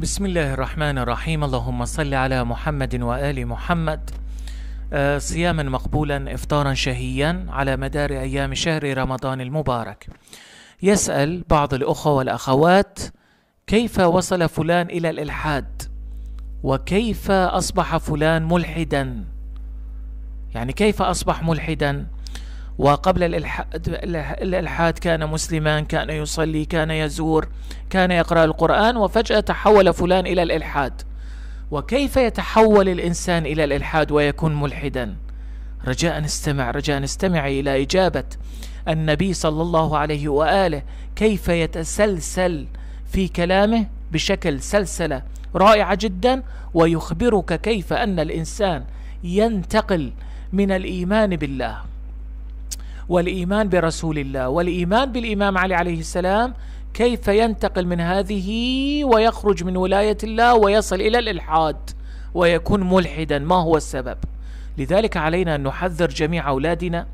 بسم الله الرحمن الرحيم. اللهم صل على محمد وآل محمد. آه، صياما مقبولا إفطارا شهيا على مدار أيام شهر رمضان المبارك. يسأل بعض الأخوة والأخوات كيف وصل فلان إلى الإلحاد؟ وكيف أصبح فلان ملحدا؟ يعني كيف أصبح ملحدا؟ وقبل الإلحاد, كان مسلما كان يصلي كان يزور كان يقرأ القرآن وفجأة تحول فلان إلى الإلحاد. وكيف يتحول الإنسان إلى الإلحاد ويكون ملحدا؟ رجاء استمع رجاء استمع إلى إجابة النبي صلى الله عليه وآله. كيف يتسلسل في كلامه بشكل سلسلة رائعة جدا ويخبرك كيف أن الإنسان ينتقل من الإيمان بالله. والإيمان برسول الله والإيمان بالإمام علي عليه السلام كيف ينتقل من هذه ويخرج من ولاية الله ويصل إلى الإلحاد ويكون ملحدا؟ ما هو السبب؟ لذلك علينا أن نحذر جميع أولادنا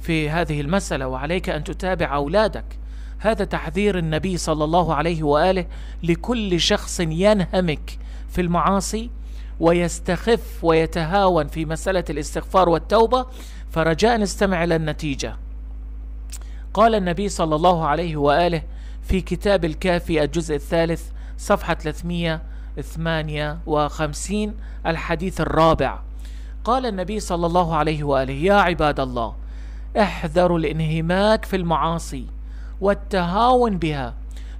في هذه المسألة وعليك أن تتابع أولادك. هذا تحذير النبي صلى الله عليه وآله لكل شخص ينهمك في المعاصي ويستخف ويتهاون في مسألة الاستغفار والتوبة فرجاء استمع إلى النتيجة. قال النبي صلى الله عليه وآله في كتاب الكافي الجزء الثالث صفحة 358 الحديث الرابع. قال النبي صلى الله عليه وآله يا عباد الله احذروا الانهماك في المعاصي والتهاون بها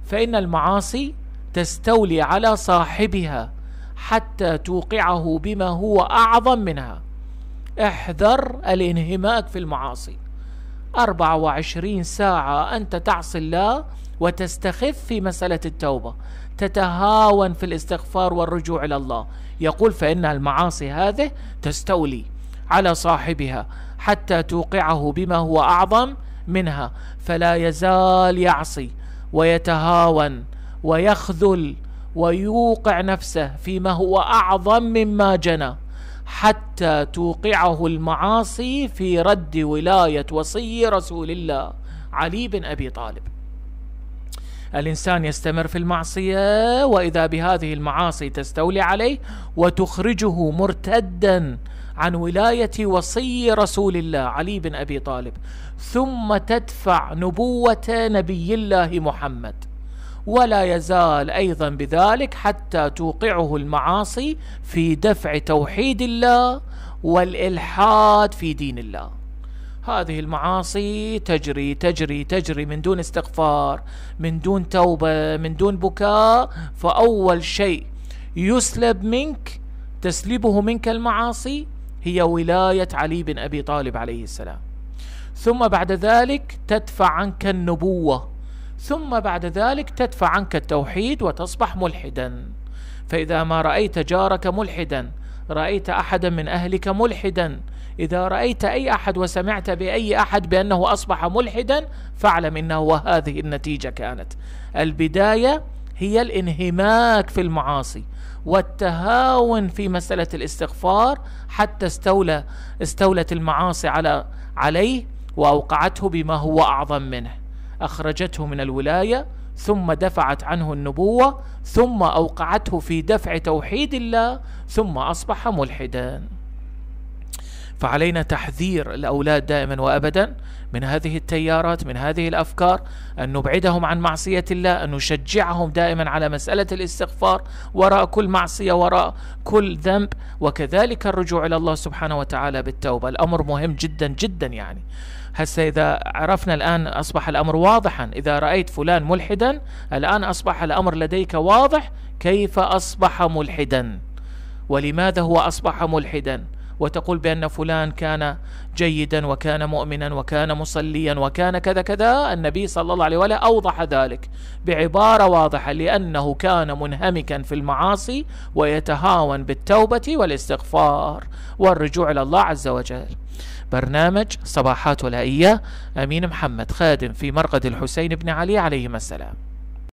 فإن المعاصي تستولي على صاحبها حتى توقعه بما هو أعظم منها. احذر الانهماك في المعاصي. 24 ساعة أنت تعصي الله وتستخف في مسألة التوبة. تتهاون في الاستغفار والرجوع إلى الله. يقول فإن المعاصي هذه تستولي على صاحبها حتى توقعه بما هو أعظم منها. فلا يزال يعصي ويتهاون ويخذل ويوقع نفسه فيما هو أعظم مما جنى حتى توقعه المعاصي في رد ولاية وصي رسول الله علي بن أبي طالب. الإنسان يستمر في المعصية وإذا بهذه المعاصي تستولي عليه وتخرجه مرتدا عن ولاية وصي رسول الله علي بن أبي طالب ثم تدفع نبوة نبي الله محمد. ولا يزال أيضا بذلك حتى توقعه المعاصي في دفع توحيد الله والإلحاد في دين الله. هذه المعاصي تجري تجري تجري من دون استغفار من دون توبة من دون بكاء. فأول شيء يسلب منك تسلبه منك المعاصي هي ولاية علي بن أبي طالب عليه السلام. ثم بعد ذلك تدفع عنك النبوة. ثم بعد ذلك تدفع عنك التوحيد وتصبح ملحدا. فإذا ما رأيت جارك ملحدا رأيت أحدا من أهلك ملحدا. إذا رأيت أي أحد وسمعت بأي أحد بأنه أصبح ملحدا فاعلم أنه هذه النتيجة كانت. البداية هي الانهماك في المعاصي والتهاون في مسألة الاستغفار حتى استولى استولت المعاصي على عليه وأوقعته بما هو أعظم منه. أخرجته من الولاية ثم دفعت عنه النبوة ثم أوقعته في دفع توحيد الله ثم أصبح ملحدا. فعلينا تحذير الأولاد دائما وأبدا من هذه التيارات من هذه الأفكار أن نبعدهم عن معصية الله أن نشجعهم دائما على مسألة الاستغفار وراء كل معصية وراء كل ذنب وكذلك الرجوع إلى الله سبحانه وتعالى بالتوبة. الأمر مهم جدا جدا يعني. هسه إذا عرفنا الآن أصبح الأمر واضحا. إذا رأيت فلان ملحدا الآن أصبح الأمر لديك واضح كيف أصبح ملحدا؟ ولماذا هو أصبح ملحدا؟ وتقول بأن فلان كان جيدا وكان مؤمنا وكان مصليا وكان كذا كذا النبي صلى الله عليه وآله أوضح ذلك بعبارة واضحة لأنه كان منهمكا في المعاصي ويتهاون بالتوبة والاستغفار والرجوع إلى الله عز وجل. برنامج صباحات ولائية أمين محمد خادم في مرقد الحسين بن علي عليهما السلام.